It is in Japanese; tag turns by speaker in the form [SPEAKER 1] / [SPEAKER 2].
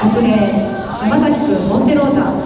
[SPEAKER 1] 白麗山崎君モンテローザ。